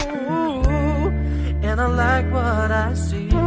and I like what I see.